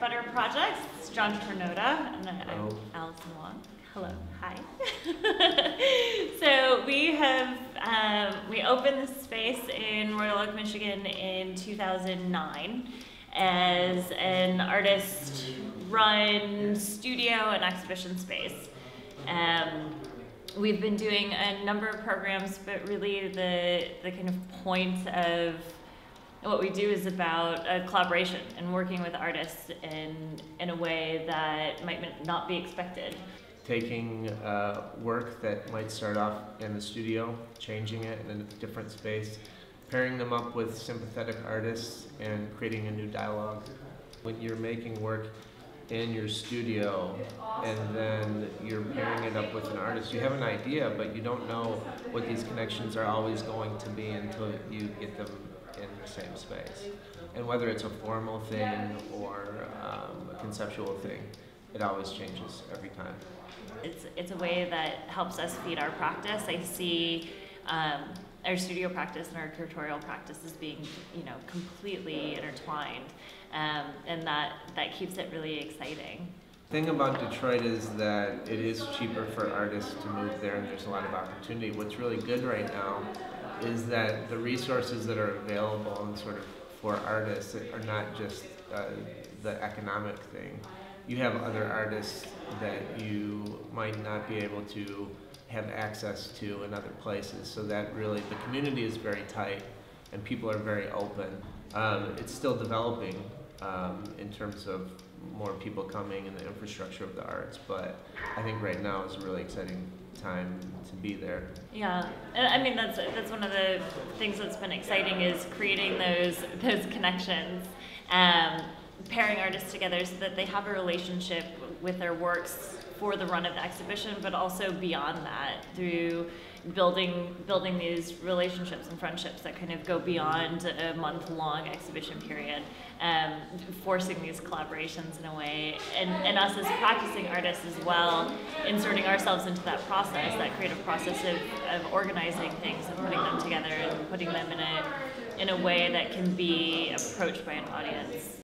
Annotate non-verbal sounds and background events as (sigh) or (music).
Butter Projects. It's John Charnota and I'm Hello. Alison Wong. Hello, hi. (laughs) so we have um, we opened this space in Royal Oak, Michigan in 2009 as an artist-run studio and exhibition space. Um, we've been doing a number of programs, but really the the kind of point of what we do is about collaboration and working with artists in in a way that might not be expected. Taking uh, work that might start off in the studio, changing it in a different space, pairing them up with sympathetic artists, and creating a new dialogue. When you're making work in your studio and then you're pairing it up with an artist, you have an idea, but you don't know what these connections are always going to be until you get them in the same space. And whether it's a formal thing or um, a conceptual thing, it always changes every time. It's it's a way that helps us feed our practice. I see. Um, our studio practice and our curatorial practice as being, you know, completely intertwined, um, and that that keeps it really exciting. thing about Detroit is that it is cheaper for artists to move there and there's a lot of opportunity. What's really good right now is that the resources that are available and sort of for artists are not just uh, the economic thing. You have other artists that you might not be able to have access to in other places. So that really, the community is very tight and people are very open. Um, it's still developing um, in terms of more people coming and the infrastructure of the arts, but I think right now is a really exciting time to be there. Yeah, I mean that's that's one of the things that's been exciting is creating those those connections, um, pairing artists together so that they have a relationship with their works for the run of the exhibition, but also beyond that through building building these relationships and friendships that kind of go beyond a month long exhibition period, um, forcing these collaborations in a way, and, and us as practicing artists as well, inserting ourselves into that process, that creative process of, of organizing things and putting them together and putting them in a in a way that can be approached by an audience.